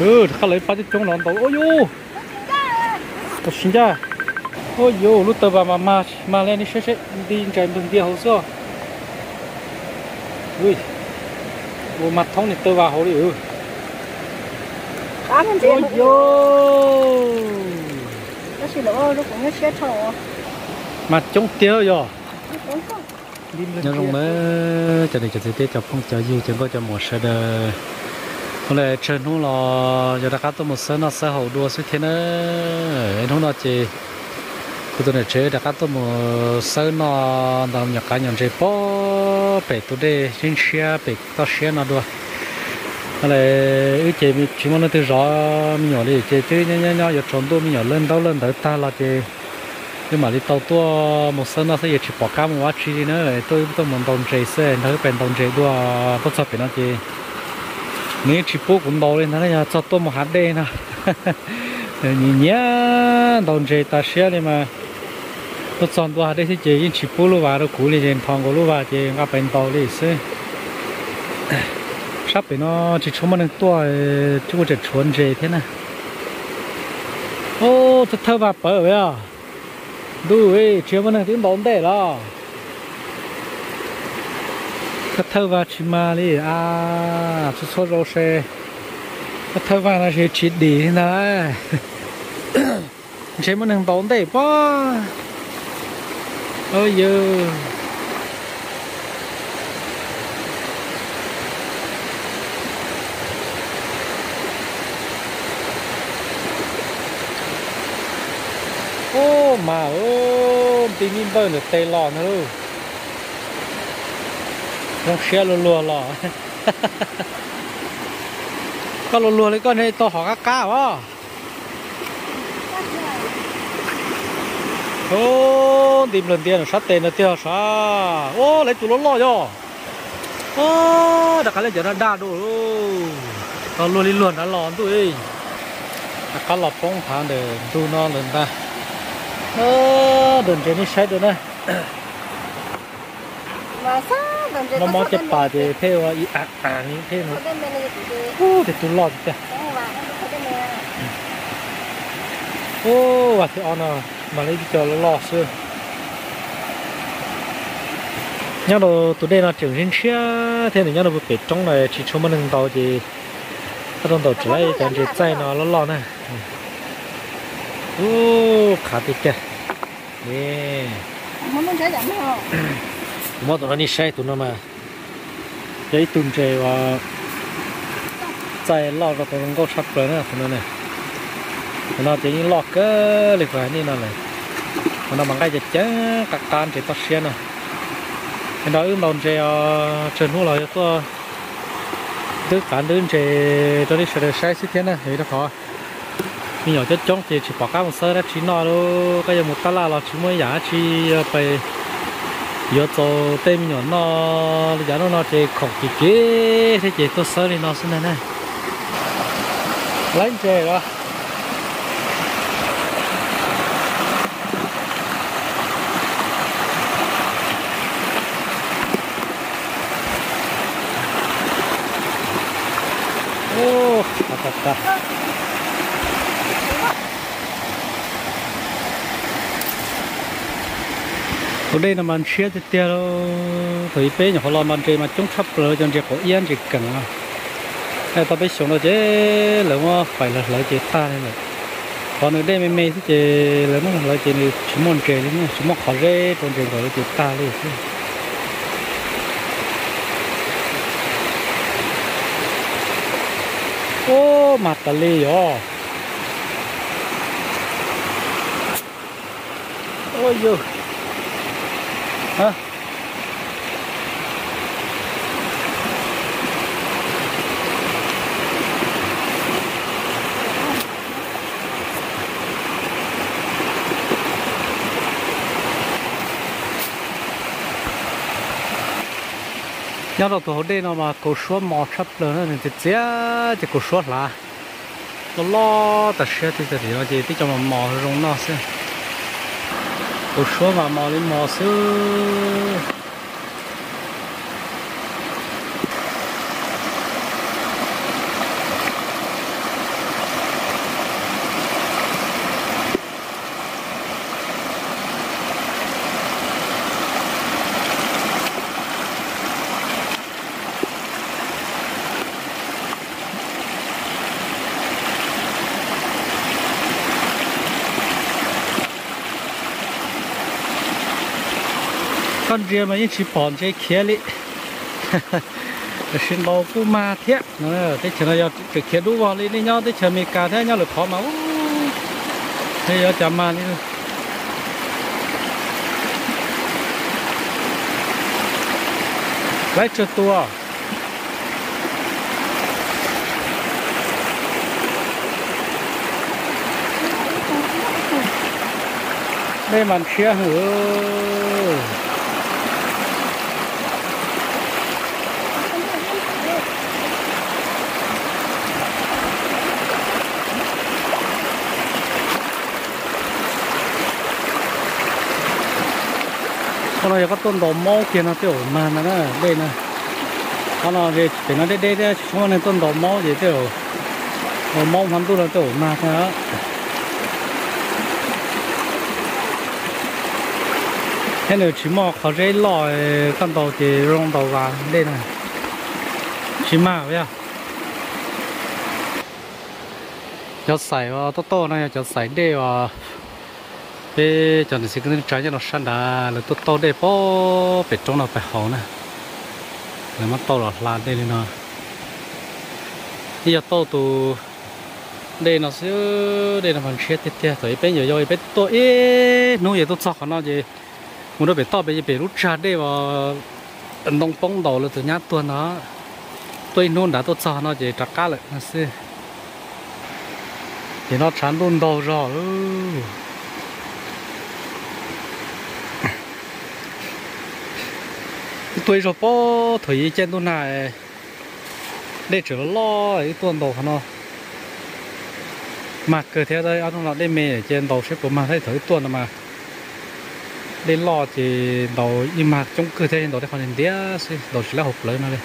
ừ khá lấy bắt trong nó tàu. Ôi yo tôi xin ra ôi yo lúc tao mà mà mà lên đi sẽ sẽ đi chạy đường đi hồ sơ. Ui. Bộ mặt thông thì tao vào hồ đi ừ. Ôi yo nó chỉ lỗ lúc cũng sẽ thầu mặt trống tiêu rồi không nhớ rong mơ cho nên cho thế cho phong cho yêu chẳng có cho một sơ đờ hôm nay trên nó là giờ đã cắt tôi một sớm, nó sẽ hậu đua suốt thế nữa. Nó nó chỉ tôi tôi này chơi đã cắt tôi một sớm, nó làm nhạc cá nhận chơi bó bể tôi đây trên xe bể tao xe nó đua. Hôm nay ước chơi mình chỉ muốn nó từ rõ mình nhỏ đi, chơi chơi nhau nhau nhau giờ trốn tôi mình nhỏ lên đâu, lên tới ta là chơi. Nhưng mà đi tàu tua một sân nó sẽ chỉ bỏ cá một quá chi nữa, tôi tôi muốn đồng chơi xe, nó phải đồng chơi đua bất sắp phải nó chơi nếu chỉ bố cũng đâu lên thế là cho tôi một hạt đen nè nhìn nhá đồng chế ta xe đi mà. Tôi chọn đua hạt đen thì chỉ chỉ bố lúc vào đó cũ lên trên thằng của lúc vào thì ngã bên tàu đi xí. Sắp bị nó chỉ chúng mình tua ờ, chú chỉ chuẩn chế thế này. Ô, thật thơ vào bờ vậy à? Đủ ấy chưa mà tiếng bóng để rồi cái thơ vào chỉ mà đi à số số rồi xe cái thơ vào nó sẽ chỉ đi thế này chế một thằng bóng để quá ôi giờ ô mà ô tí nhìn bơ nữa tê lò nữa luôn không xe lùa lùa lò có lùa lùa lấy con này to họ cá cá quá ô tìm lần tiền sát tiền là tiêu sa ô lấy chủ nó lo cho ô đã cái lấy cho nó đa đồ còn luôn đi luôn đã lòn tụi đã cái lọt phong thang để tu nó lần ta ơ đừng trên đi sai được nè mà sao đừng chỉ nó mò chụp bà thì theo à à à những thế nữa cái bên này thì ô thì tôi lo chứ đúng mà cái bên này ô và thì on à. Mà lấy cho nó lo xưa. Nhớ đồ tụi đây là trường sinh xe thế này nhớ đồ bị trong này chỉ cho mình đừng tàu thì cái đồng tàu chỉ lấy chỉ nó nó lo nè. Ô khá tuyệt kìa. Đâu mà tụi nó đi xe tụi nó mà. Cái tuần trời và chạy lo ra tụi nó có sắp rồi nữa tụi nó này. Tụi nó chỉ lo cơ lịch phải như nào này. Tụi nó bằng cái gì chứ các tan thì tắt xe nè cái đó ứng đồng trời trên hú lại có tức cản đứng trời cho đi xe xe xí thế nè thì nó khó. Mình nhỏ chết chống thì chỉ bỏ cá một sơ đó chỉ nó đâu cái một tá la là chỉ mới giả chỉ ờ, phải giờ cho tên nhỏ nó giá nó nó chỉ khóc chỉ kế thế chỉ tôi sơ thì nó xin này này lấy chơi đó ô ta ta ta ở đây là mình chia thì tiêu thời bé nhỏ lo mình chơi mà chúng thấp rồi, cho chỉ có yên chỉ cần à. Hay tao biết xuống đó chứ là mà phải là lại chỉ ta này. Còn ở đây mình mê thì chỉ là mà lại chỉ này chỉ muốn chơi đi mà chỉ muốn khó dễ còn chỉ gọi là chỉ ta đi ô, mặt ta li yo ôi yo hả? Nhớ đâu tụi đây nó mà cổ số mò sắp lên nên thì chế thì cổ số là. Nó lo tất xe thì thì nó chỉ tí cho mà mò rong nó xem cổ số mà con riêng mà những chỉ bòn chơi kia lị xin bao cú ma thiết nó thế chờ nó trực kia đủ vào lị đi nhau thế chờ mình cà thế nhau được khó mà thế giờ chạm mà đi lấy cho tua đây màn khía hử con này có tôn đồ mô kia nó tiểu mà nó đây nè con nó về để nó đây đây đây chúng nó tôn đồ mô gì tiểu đồ mô hắn tu là tiểu mà thôi thế nếu chỉ mò khó dễ lòi con tàu thì rong tàu vào đây này. Chỉ mà vậy à. Cho sải vào to to này, cho sải đây vào bé cho nên sẽ cái trái cho nó săn đã là tôi to đây bó bé trong nó phải hậu nè. Là mắt to là là đây nè bây giờ to tụ đây nó sẽ đây là phần chết tiệt tiệt rồi bé nhiều rồi, bé to ế nó vậy tôi sao nó gì muốn nó bé to bị bé rút ra đây và nông bông đầu là từ nhát tuần nó tôi nôn đã tôi cho nó gì trắc cá lại, nó sẽ thì nó chán luôn đầu rồi tôi rồi bỏ thời trên tôi này. Để trở lo cái tuần đầu nó? Mà cứ theo đây anh nó để mẹ trên đầu xếp của mà thấy thời tuần mà. Để lo thì đầu, nhưng mà trong cơ thể đầu để còn đĩa đầu chỉ là hộp lớn nó đây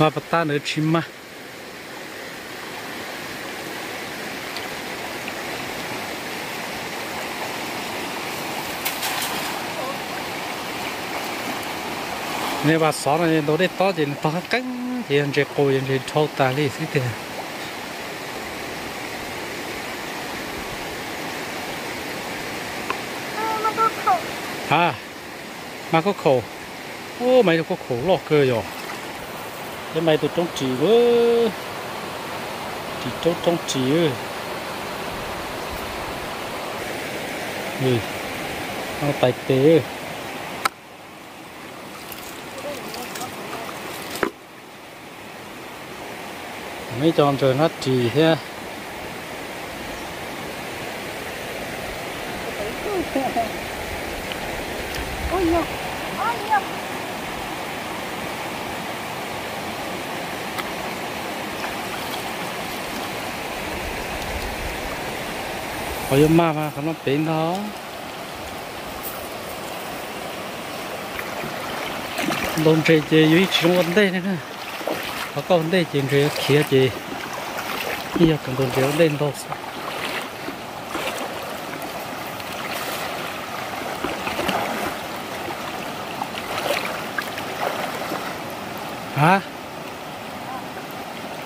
và bắt ta nữa chim mà nếu bà xó này đồ đây to thì to cánh. Thì anh chỉ cô anh chỉ thâu ta đi xí tiền à mà có khổ. Ô mày có khổ lo cơ rồi cái mày tụi trong chỉ với chỉ trong trong chỉ ơi. Ừ nó tài tế mấy tròn trời nó chỉ thế Oh, nhở Oh, nhở có mà mà nó bên đó? Đồn chơi chơi dưới trong vấn đề này nè. Có có vấn đề chuyện chơi kia chơi bây giờ cần đồn chơi vấn đề đâu hả?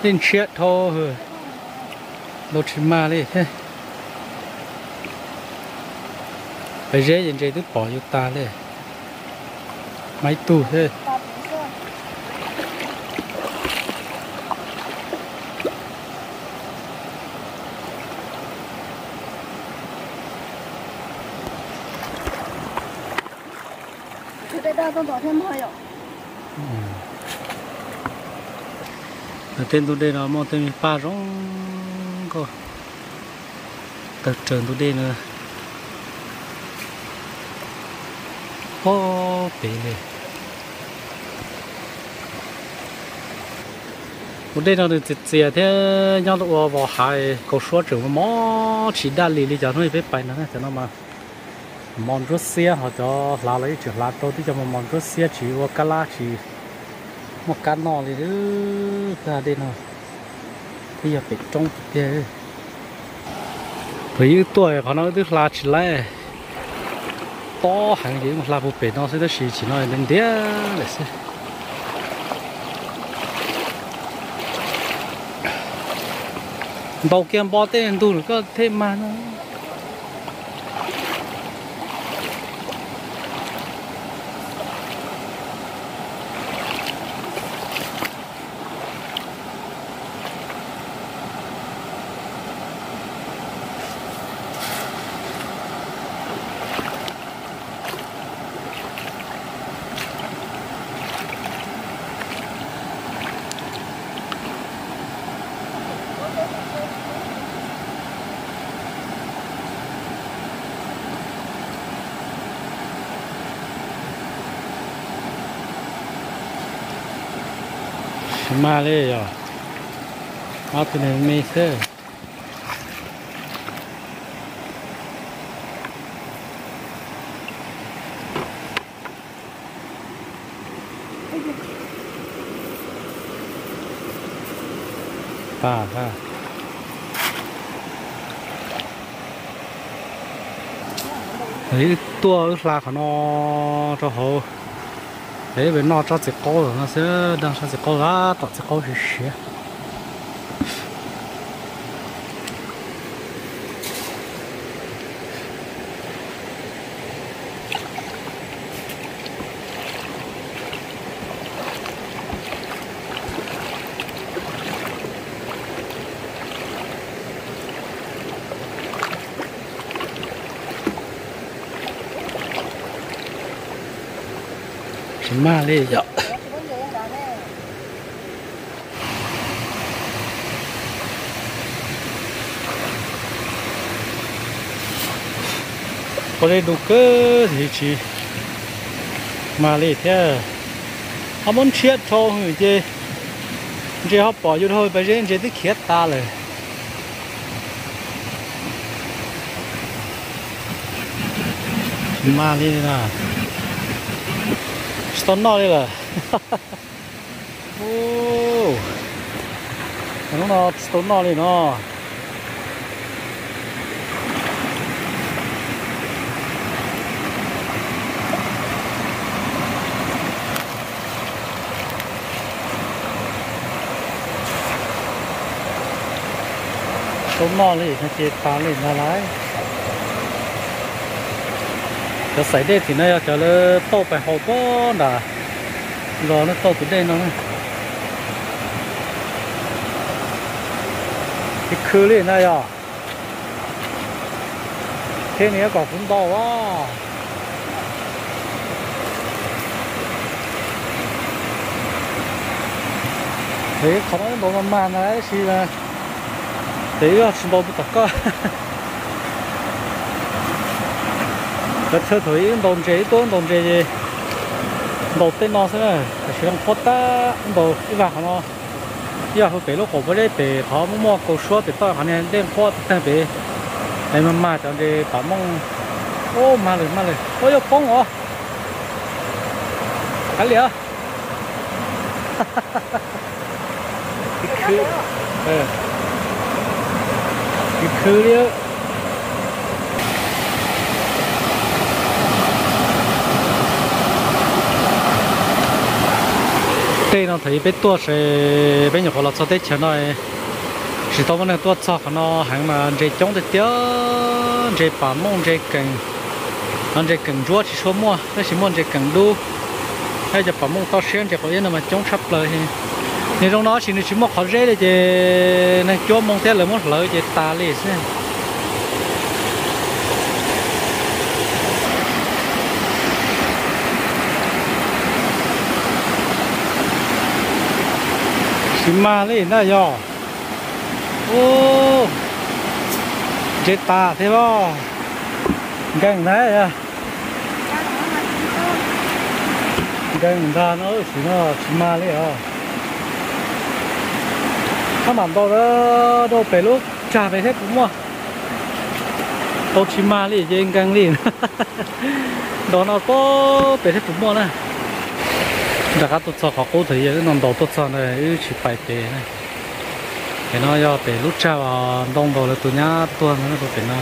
Lên chết thôi. Đồ chỉ mà đi phải dễ dần dễ tức bỏ vô ta lên máy tù thế. Đây đa tôi tôi đây nó mong thêm ba rong cô tập trường tôi đây nữa ô bể này một đây nó được chết thế nhau tôi vào hai câu số chữ mò chỉ đa lì lì cho nó biết bài nữa cho nó mà. Mòn rốt xe họ cho lá lấy chữ lá tôi thì cho mà mòn rốt xe chỉ vào cá lá chỉ một cá nọ thì cứ ra đây nó bây giờ phải trông kia. Thấy tuổi họ nói tức là chỉ lại to hàng gì mà là bộ bể nó sẽ đó chỉ chỉ nói đến đĩa là sẽ đầu kia bỏ tên đủ có thêm mà nó 什么嘞呀？阿春没声。啊哈。哎，这塑料盒呢？这货。Đấy bên nó cho chỉ có rồi nó sẽ đang cho chỉ có lá tạo chỉ có 是实 ma lê dạ có đây đủ cơ gì chị mà lê thế họ muốn chết cho người chơi chơi họ bỏ vô thôi bây giờ chơi thích khét ta rồi mà lê nào đi nè stone nó đây là. Ô nó nó stone nó đi nó. Sống no lên nó chết phá lên nó lái nó xảy đây thì nó cho nó to phải hồ có là rồi nó to từ đây nó cái khứ lên này à. Thế này còn cũng to quá. Thế khó nói bộ mà mà này thì là 내가 너부터 까. cái车腿đồng chế tôi đồng chế gì đầu tiên nó sẽ sử dụng phốt ta đầu cái vàng nó giờ họ bị lúc họ với bị họ mua mua cầu số thì tôi họ nên đem phốt tên bị để mà mà cho đi bảo mong ô mà rồi mà rồi ôi yo phong ó cái gì á cái cứ ừ cái khứ đi đây nó thấy biết tua sẽ bên nhỏ là cho tết chờ nó chỉ tao vẫn là tua cho nó hàng mà dễ chống được tiếc dễ bà mông dễ cần anh dễ cần chúa chỉ số mua nó chỉ muốn dễ cần đu hay là bà mông to xuyên chỉ có yên mà chống sắp lời thì nhưng trong đó chỉ nó chỉ một khó dễ là chỉ nên chúa mong thế là muốn lời chỉ ta liền mà lên đó nhỏ ô, chết ta thế bo gần đấy à. Gần ra nó chỉ nó chỉ mà lên à. Các bạn đó đó, đâu phải lúc trả về hết cũng mua tôi chỉ mà đi trên gần đi đó nó có phải hết cũng mua này đã cá tôi cho họ cố thì cái nòng đầu tôi cho này yêu chỉ phải tệ này cái nó à, do tệ lúc cha vào à, đông đầu là tôi nhá tôi nó tôi tệ nó.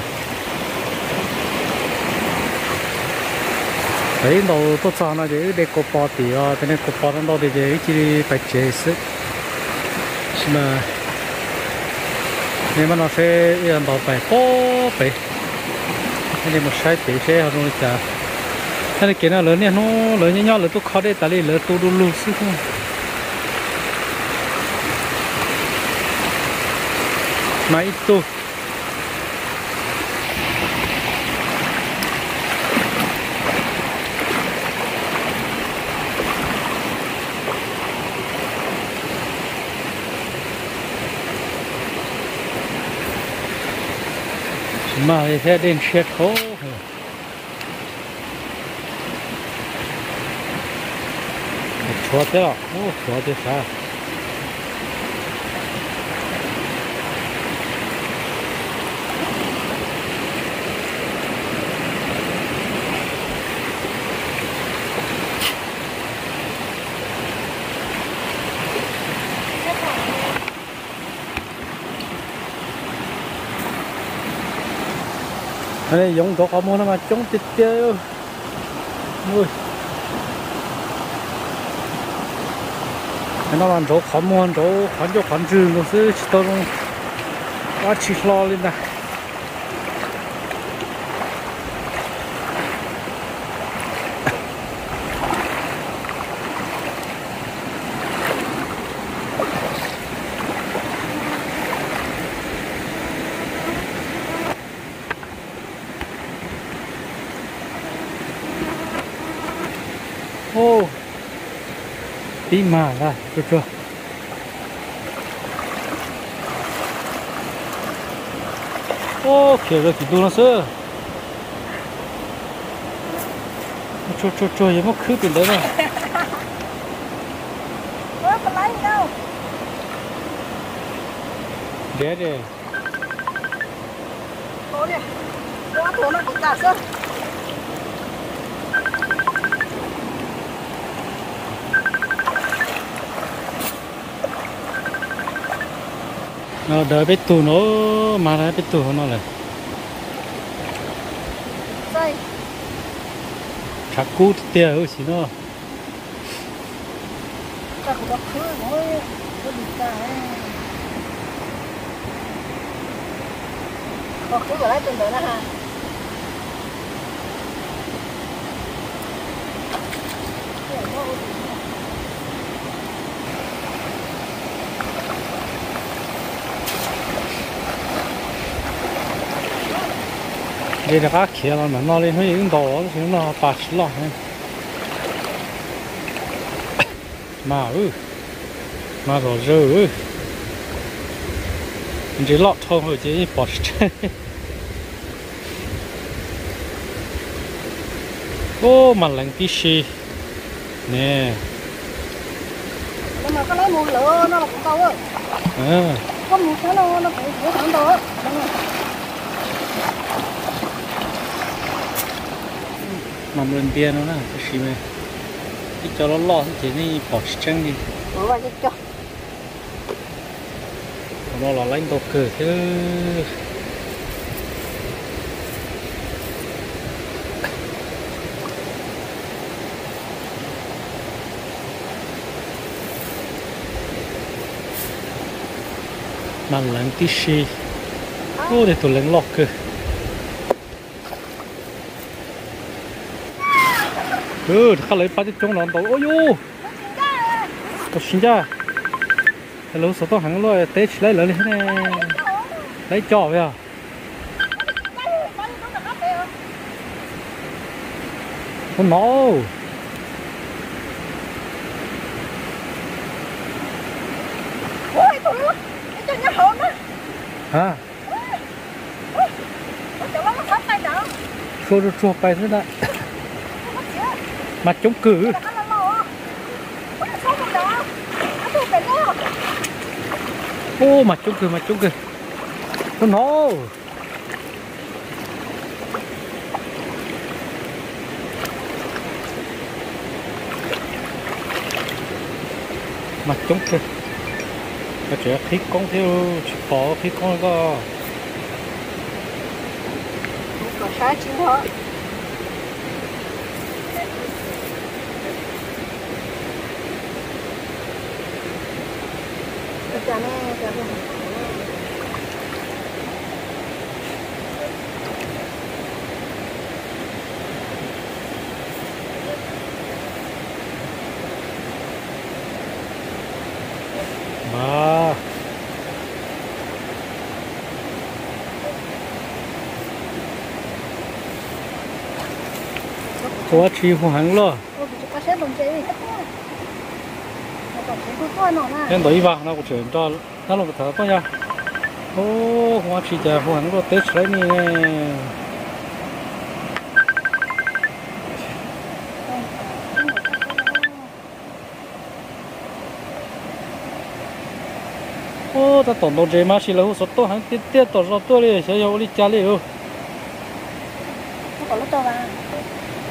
Đấy, đầu tôi cho nó chứ, để cô bỏ thì à thế nên cô bỏ nó đâu thì chứ chỉ phải chế sức. Nhưng mà, nếu mà nó sẽ yêu đầu phải cố phải. Nên một sai tệ sẽ không được thế này kia nó lớn này nó lớn như nhau lớn tôi khó để tại đây lớn tôi đu lù xí không máy ít tôi. Mà thế đến chết khó chúa thế à ô chúa thế đây giống có có mua nó mà chống tít nó làm chỗ khó mua chỗ khoản cho nó sẽ chỉ tao nó quá chỉ lo lên này tí mà ra chưa chưa? Ô kìa rồi thì tôi nó sơ. Chua chua chua giống mà cứ tiền đấy mà để để Ủa đi. Ủa, thua nó cũng cả sơ. Nó đợi biết tù nó mà lại biết tù nó là Đây chắc cú tiền ở xí nó. Cũng có khứ mỗi Có đi ta Có khứ của lấy đợi nè ha đây là các kia là nó lên hơi những đồ nó chúng nó bạc chỉ lo mà ừ mà rồi rơ ừ chỉ lọt thôi rồi chứ. Bỏ ô mà lạnh tí xì. Nè. Nhưng mà có lấy một lửa nó là cũng câu á à. Có một cái nó nó cũng cũng đồ á Mà mình bia nó nè cái gì mà cái cho nó lo thì chỉ bỏ chết đi. Ủa, vậy cho nó là lãnh đạo cử chứ. Mà lãnh tí xì ô để tụi lãnh lọc cơ khá lấy bắt trong nó đâu ôi yo có xin ra hello số tao hàng lo tết lấy lấy thế này. Lấy chọ vậy à? Không nó hả? Chua chua chua bay thế này tụi bệnh đó ô mặt chống cử mặt chống cử không no mặt chống cử cái chuyện khí công theo chỉ bỏ khí công có Có sai chín 자네 자네 Quá chi hoàng lo. Ôi, chúng ta sẽ bằng chế gì hết chế của tôi nó nó cũng chuyển cho nó một thở thôi nha. Ô hoa chi chả hoa lo tết đấy nè. Ô ta tổng đồng chế mà chỉ là hút sốt hàng tiết tiết tổ tôi đi sẽ yêu đi cha đi Nó có lúc tôi vào.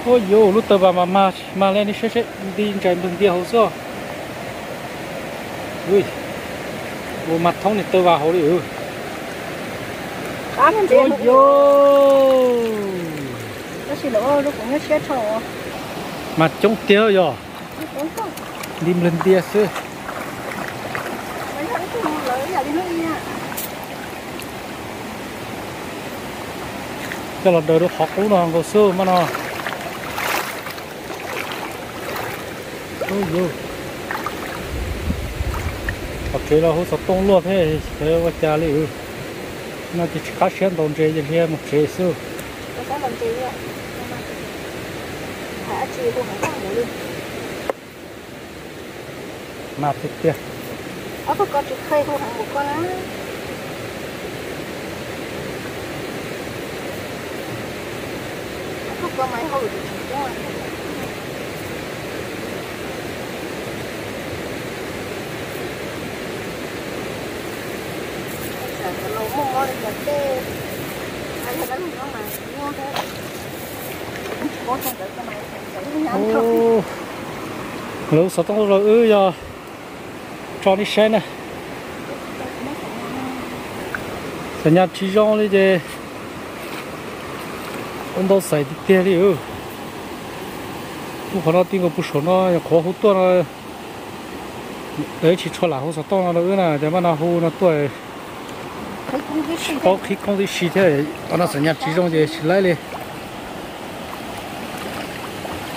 ôi yo lúc tờ bà mà mà mà lên đi sẽ sẽ đi chạy đường địa hồ sao ui. Bộ mặt thông thì tờ bà hồ đi ừ. Ôi yo Nó chỉ lỗ nó cũng như xe trổ. mặt trông tiêu rồi đi lên sư? Nước nha. cho là đời nó học cũng nó có sơ mà nó. Ôi học chế là hút sốt tông luôn thế thế qua cha ừ nó chỉ cá sen đồng chế như thế một chế sư sẽ làm chế vậy. Hả chị cũng phải tăng nữa đi. mà tiếp tiếp Ở có con chị khơi không hẳn một con á. Có máy hồi thì chỉ cho được lúc sau tôi rồi ư giờ. Cho đi xe này. Sẽ nhà chỉ cho đi về ông đâu xài đi tiền đi ư. Tôi còn nói tiếng của bố số nó khó hút tôi nó đấy chỉ cho là hút sao tôi nó ư nè, để mà nó hút nó tuổi thấy cũng cái gì 包可以讲的细条，把那人家集中就起来了。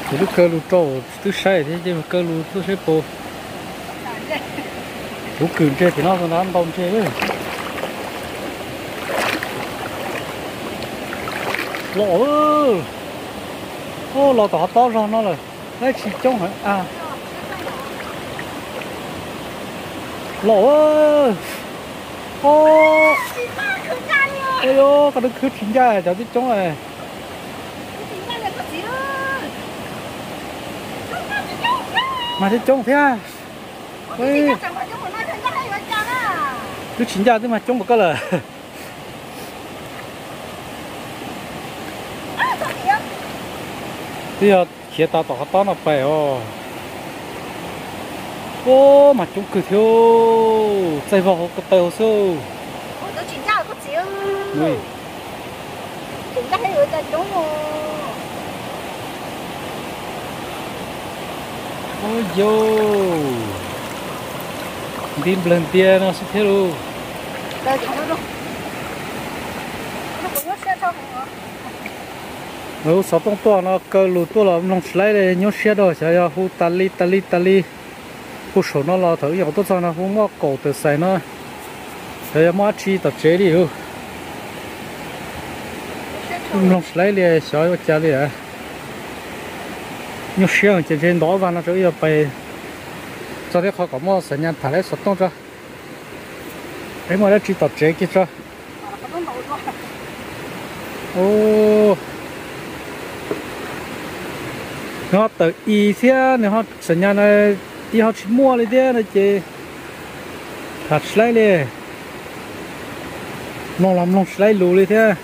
这路各路找都晒的，这各路都是不不跟这的那个难当这个。老哦，哦，老大岛上那了，来去种很啊。老哦， 哦。chị ba cứ ra đi ơi ôi ô cái đó cứ chính ra cho cái chống này mà cái chống thế à? Ôi à? Cứ chính ra thế mà chống một cái là à bây giờ khi ta tỏ to nó phải ô ô mà chống cứ thiếu chạy vào cái tàu ôi tôi chị ra có ơi chị ra hay người ta rồi ôi yo đi lần tiền nó sẽ thế luôn đây chị nó đâu? Nó cũng xe cho nếu sáu tông to nó cơ lù to là nó lại đây nhớ xe đó sẽ hu tali tali tali hu số nó là thử, giờ tôi cho nó không mua cổ từ sai nó. Sẽ mua chi tập chế đi hu xe cho nó lại đây sẽ có giá đi à nhớ trên trên đó và nó chỉ yêu bay cho thấy họ có mua sản nhân thải sốt tông cho ấy mà nó chỉ tập chế kia cho. Ô. Nó tự ý xe nó sản nhân này đi học chỉ mua lấy thế này chị, thật lại đi nó làm nó lại lù đi thế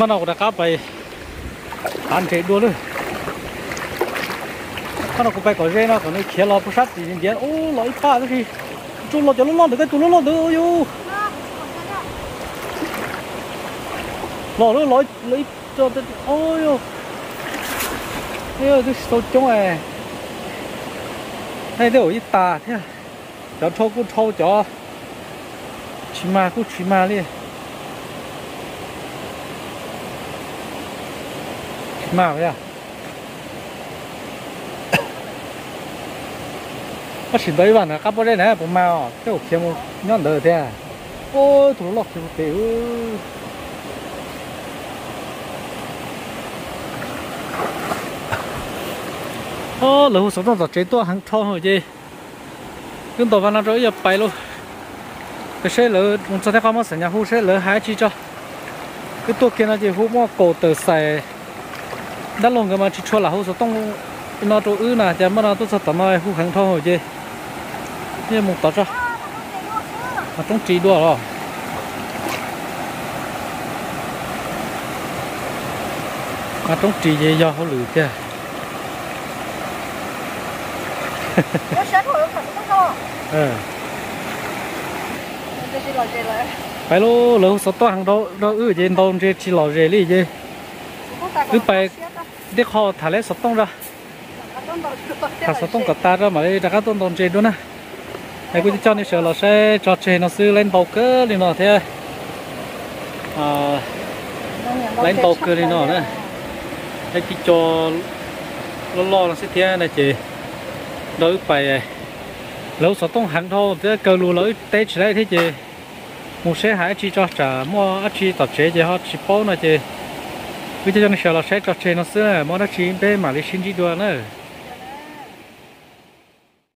mà nào đã cá ăn thế đua luôn cũng phải có dây nó còn nó khía lo bớt sát thì nhìn ô lo ít pa thì chú lo cho nó lo được cái, chú nó lo được, ôi yo nó lo lo cho tôi. Ôi yo ê tôi sâu chống à đây đều ít ta thế cho thâu cũng thâu cho. Chỉ mà cũng chỉ mà đi. Nào vậy à? Nó chỉ tới bạn là các bố đây này bố màu cái hộp kia nhọn đời thế à? Ôi thủ lọc thì một tiểu. Ô, lỡ sống trong giọt chế tua hàng thon rồi chứ. Nhưng tàu văn nó rồi giờ bay luôn. Cái xe lỡ chúng ta thấy có một sản nhà hú xe lỡ hai chi cho. Cái tua kia nó chỉ hú mua cổ tờ xài đã luôn cái mà chỉ cho là hậu số tông. Nó chỗ ư nè chả mà nó tôi sợ tao nói hút hàng thon hồi chứ như một tao cho. Mà trong trí đùa rồi. Mà trong trí gì do hậu lử kia nó ừ. phải luôn lỡ số to hàng đó đó ư trên đâu trên chỉ lò rề đi chứ cứ phải đi kho thả lấy số tông ra. Thả số tông cả ta ra mà đi đã các tôn tôn trên luôn nè này cứ cho nên sợ là sẽ cho trên nó sư lên bầu cơ đi nó thế à lên bầu cơ đi nó nữa cái cái cho lo lo nó sẽ thế này chị. Đỡ phải à, lâu số tông hẳn thôi, thế cơ lù lỡ tết chỉ lại thế chị. Một xe hải chỉ cho trả, mua chỉ tập chế chị họ chỉ bao này chị bây giờ nó sợ sẽ trò chơi nó xưa mua nó chỉ bé mà lấy xin chỉ đua nữa